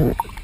Mm-hmm.